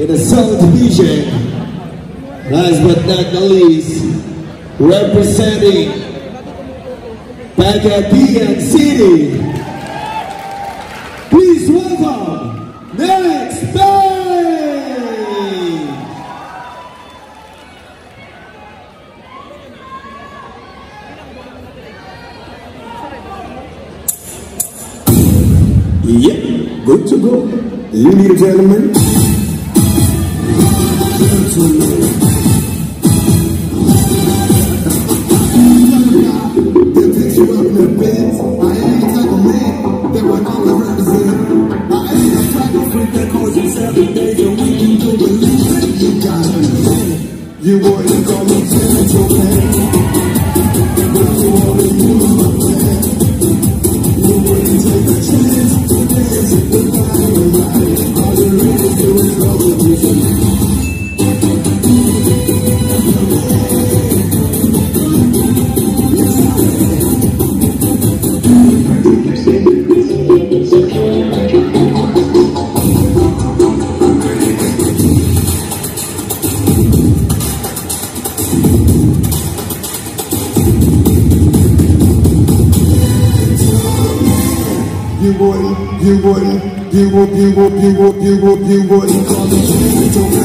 in the South Division. Last but not the least, representing Pagadian City. Please welcome Next Page! Yep, good to go. Ladies and gentlemen. You days a week. You wouldn't call me. But you my. You take chance to dance with you really. Beauty, beauty, beauty, beauty, beauty, beauty, beauty,